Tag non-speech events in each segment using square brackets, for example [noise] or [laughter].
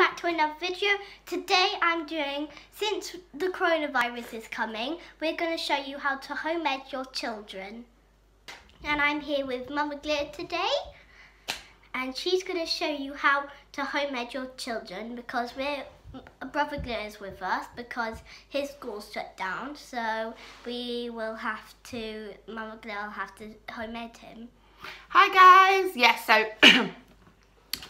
back to another video. Today I'm doing, since the coronavirus is coming, we're going to show you how to home ed your children. And I'm here with Mama Glitter today. And she's going to show you how to home ed your children because we're Brother Glitter is with us because his school's shut down. So we will have to, Mama Glitter will have to home ed him. Hi guys! Yes, so [clears throat]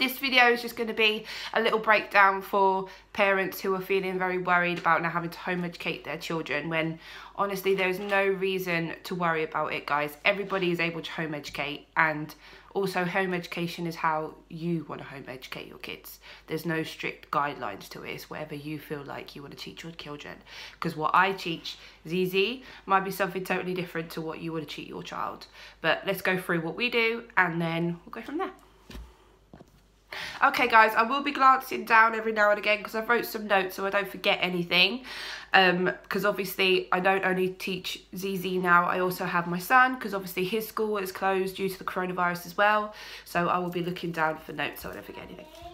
This video is just going to be a little breakdown for parents who are feeling very worried about now having to home educate their children when honestly there's no reason to worry about it guys. Everybody is able to home educate and also home education is how you want to home educate your kids. There's no strict guidelines to it. It's whatever you feel like you want to teach your children. Because what I teach ZZ might be something totally different to what you want to teach your child. But let's go through what we do and then we'll go from there. Okay guys, I will be glancing down every now and again because I've wrote some notes so I don't forget anything. Because um, obviously I don't only teach ZZ now, I also have my son because obviously his school is closed due to the coronavirus as well. So I will be looking down for notes so I don't forget anything.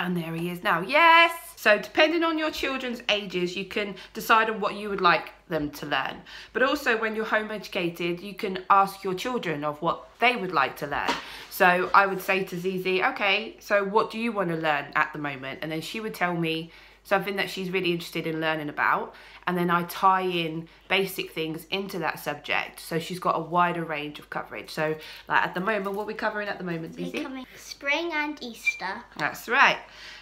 And there he is now. Yes! So depending on your children's ages, you can decide on what you would like them to learn. But also when you're home educated, you can ask your children of what they would like to learn. So I would say to Zizi, okay, so what do you want to learn at the moment? And then she would tell me something that she's really interested in learning about. And then I tie in basic things into that subject. So she's got a wider range of coverage. So like at the moment, what are we covering at the moment? We're covering spring and Easter. That's right.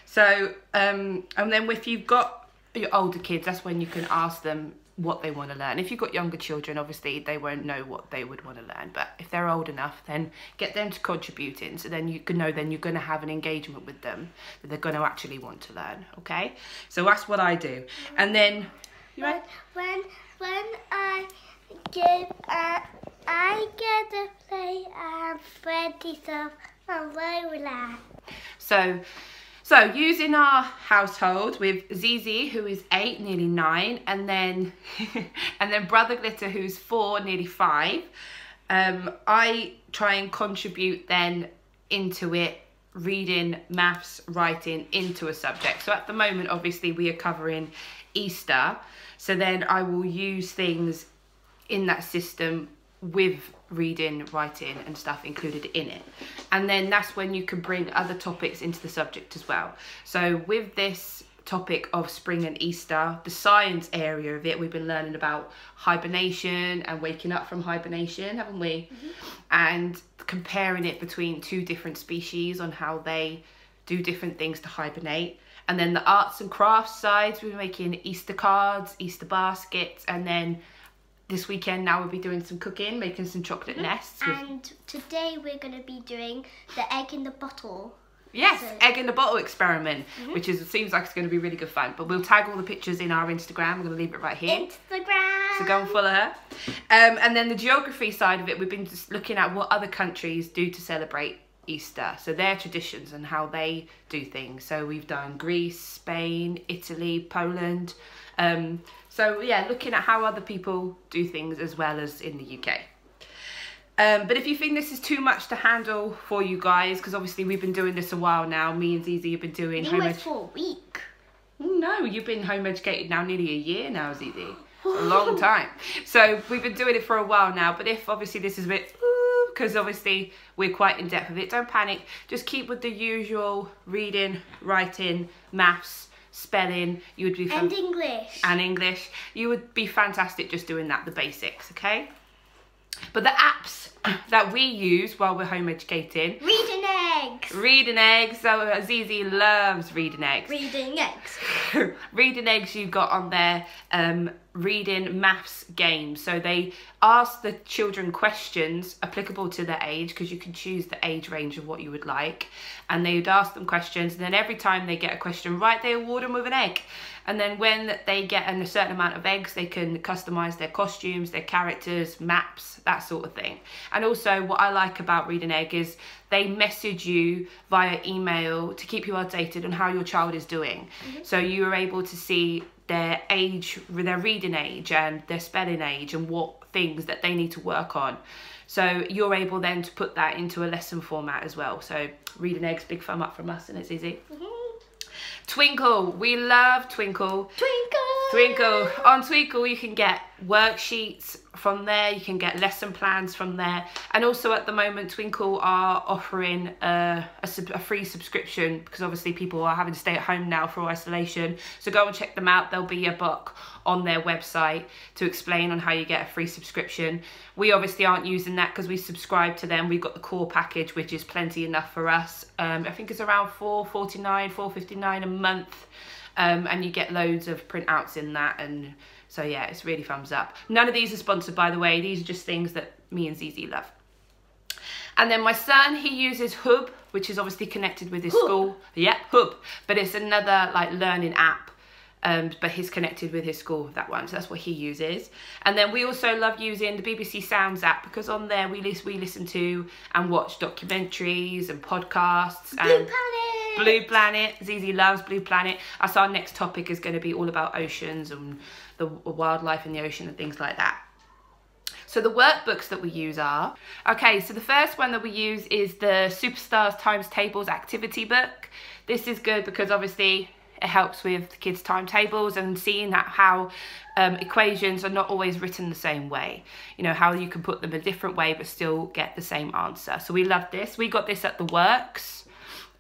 So, um, and then if you've got your older kids, that's when you can ask them what they want to learn. If you've got younger children, obviously they won't know what they would want to learn. But if they're old enough, then get them to contribute in. So then you can know then you're going to have an engagement with them that they're going to actually want to learn. Okay, so that's what I do. And then you when when when I give uh, I get to play um Freddy stuff on Lola. So so using our household with Zizi, who is eight, nearly nine, and then [laughs] and then Brother Glitter, who's four, nearly five, um, I try and contribute then into it reading, maths, writing into a subject. So at the moment, obviously, we are covering Easter. So then I will use things in that system with reading, writing and stuff included in it. And then that's when you can bring other topics into the subject as well. So with this topic of spring and Easter, the science area of it, we've been learning about hibernation and waking up from hibernation, haven't we? Mm -hmm. And comparing it between two different species on how they do different things to hibernate. And then the arts and crafts sides, we're making Easter cards, Easter baskets, and then this weekend now we'll be doing some cooking, making some chocolate mm -hmm. nests. And today we're going to be doing the egg in the bottle. Yes, so. egg in the bottle experiment, mm -hmm. which is it seems like it's going to be really good fun. But we'll tag all the pictures in our Instagram. We're going to leave it right here. Instagram. So go and follow her. Um, and then the geography side of it, we've been just looking at what other countries do to celebrate Easter. So their traditions and how they do things. So we've done Greece, Spain, Italy, Poland. Um, so yeah, looking at how other people do things as well as in the UK. Um, but if you think this is too much to handle for you guys, because obviously we've been doing this a while now, me and Zizi have been doing home education. for a week. No, you've been home educated now nearly a year now, Zizi. a [laughs] long time. So we've been doing it for a while now, but if obviously this is a bit, because obviously we're quite in depth with it, don't panic. Just keep with the usual reading, writing, maths, spelling. You would be and English and English. You would be fantastic just doing that, the basics. Okay. But the apps [coughs] that we use while we're home educating. Reading eggs. Reading eggs. So Azizi loves reading eggs. Reading eggs. [laughs] reading eggs you've got on there. Um, reading maths games. So they ask the children questions applicable to their age because you can choose the age range of what you would like. And they would ask them questions. And then every time they get a question right, they award them with an egg. And then when they get a certain amount of eggs, they can customize their costumes, their characters, maps, that sort of thing. And also what I like about Reading Egg is they message you via email to keep you updated on how your child is doing. Mm -hmm. So you are able to see their age, their reading age and their spelling age and what things that they need to work on. So you're able then to put that into a lesson format as well. So reading eggs, big thumb up from us and it's easy. Mm -hmm. Twinkl. We love Twinkl. Twinkl. Twinkl. On Twinkl, you can get worksheets from there. You can get lesson plans from there. And also at the moment, Twinkl are offering a, a, a, free subscription because obviously people are having to stay at home now for isolation. So go and check them out. There'll be a book on their website to explain on how you get a free subscription. We obviously aren't using that because we subscribe to them. We've got the core package, which is plenty enough for us. Um, I think it's around 4.49, 4.59 a month. Um, and you get loads of printouts in that and so yeah it's really thumbs up. None of these are sponsored by the way. These are just things that me and Zizi love. And then my son he uses hub which is obviously connected with his hub. school. Yeah hub. But it's another like learning app um, but he's connected with his school that one. So that's what he uses. And then we also love using the BBC Sounds app because on there we listen we listen to and watch documentaries and podcasts and. Blue Planet Zizi loves Blue Planet as our next topic is going to be all about oceans and the wildlife in the ocean and things like that so the workbooks that we use are, okay, so the first one that we use is the Superstars Times Tables activity book. This is good because obviously it helps with the kids' timetables and seeing that how um, equations are not always written the same way. You know, how you can put them a different way but still get the same answer. So we love this. We got this at the works.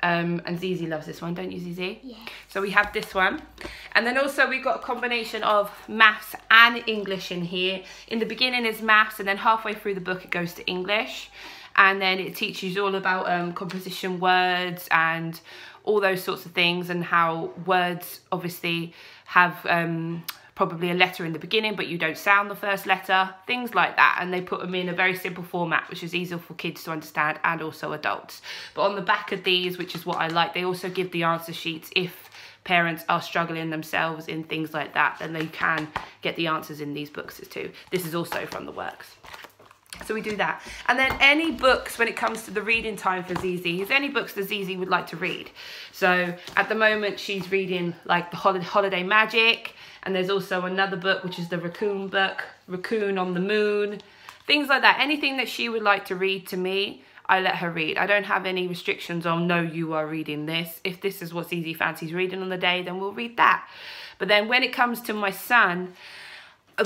Um, and Zizi loves this one, don't you, Zizi? Yeah. So we have this one. And then also we've got a combination of maths and English in here. In the beginning is maths and then halfway through the book it goes to English. And then it teaches all about um, composition words and all those sorts of things and how words obviously have um, probably a letter in the beginning but you don't sound the first letter, things like that. And they put them in a very simple format which is easier for kids to understand and also adults. But on the back of these, which is what I like, they also give the answer sheets if parents are struggling themselves in things like that, then they can get the answers in these books too. This is also from the works. So we do that. And then any books when it comes to the reading time for Zizi, is any books that Zizi would like to read. So at the moment she's reading like the Holiday Magic and there's also another book which is the Raccoon book, Raccoon on the Moon, things like that. Anything that she would like to read to me, I let her read. I don't have any restrictions on, no, you are reading this. If this is what Zizi fancies reading on the day, then we'll read that. But then when it comes to my son,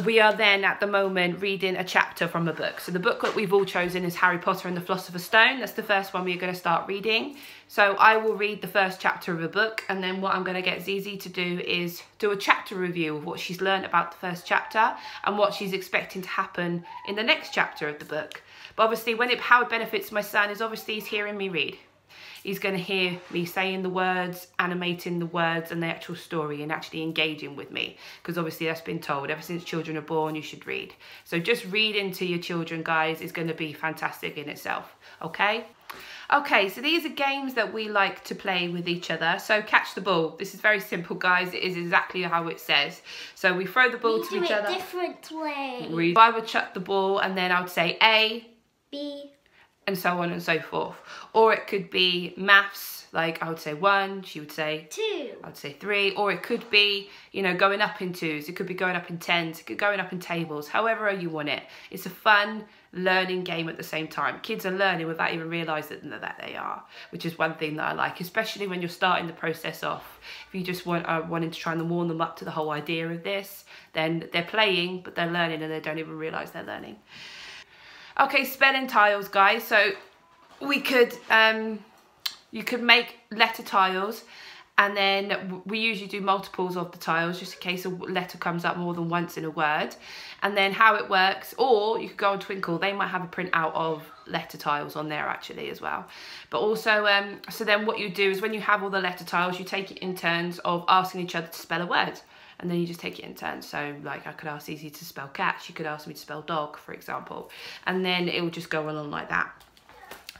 we are then at the moment reading a chapter from a book. So the book that we've all chosen is Harry Potter and the Philosopher's Stone. That's the first one we're going to start reading. So I will read the first chapter of a book and then what I'm going to get Zizi to do is do a chapter review of what she's learned about the first chapter and what she's expecting to happen in the next chapter of the book. But obviously when it how it benefits my son is obviously he's hearing me read he's going to hear me saying the words, animating the words and the actual story and actually engaging with me. Because obviously that's been told, ever since children are born, you should read. So just reading to your children, guys, is going to be fantastic in itself, okay? Okay, so these are games that we like to play with each other. So catch the ball. This is very simple, guys. It is exactly how it says. So we throw the ball we to each other. different way. We, I would chuck the ball and then I would say A, B, and so on and so forth. Or it could be maths, like I would say one, she would say two, I would say three, or it could be, you know, going up in twos, it could be going up in tens, it could be going up in tables, however you want it. It's a fun learning game at the same time. Kids are learning without even realising that they are, which is one thing that I like, especially when you're starting the process off. If you just want are wanting to try and warm them up to the whole idea of this, then they're playing, but they're learning and they don't even realise they're learning. Okay, spelling tiles, guys. So we could, um, you could make letter tiles and then we usually do multiples of the tiles just in case a letter comes up more than once in a word. And then how it works, or you could go on Twinkl, they might have a printout of letter tiles on there actually as well. But also, um, so then what you do is when you have all the letter tiles, you take it in turns of asking each other to spell a word and then you just take it in turns. So like I could ask Easy to spell cat, she could ask me to spell dog, for example. And then it will just go along like that.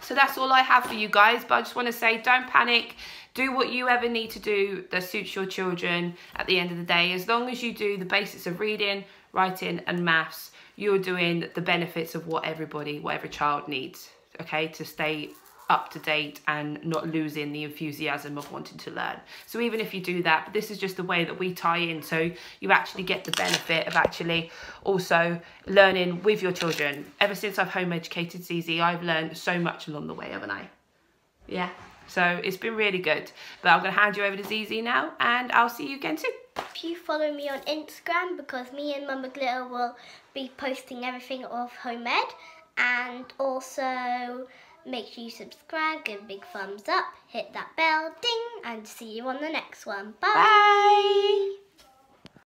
So that's all I have for you guys, but I just want to say don't panic. Do what you ever need to do that suits your children at the end of the day. As long as you do the basics of reading, writing and maths, you're doing the benefits of what everybody, what every child needs, okay, to stay up to date and not losing the enthusiasm of wanting to learn. So even if you do that, but this is just the way that we tie in so you actually get the benefit of actually also learning with your children. Ever since I've home educated Zizi, I've learned so much along the way, haven't I? Yeah. So it's been really good. But I'm going to hand you over to ZZ now and I'll see you again soon. If you follow me on Instagram because me and Mama Glitter will be posting everything of home ed and also make sure you subscribe, give a big thumbs up, hit that bell, ding, and see you on the next one. Bye. Bye.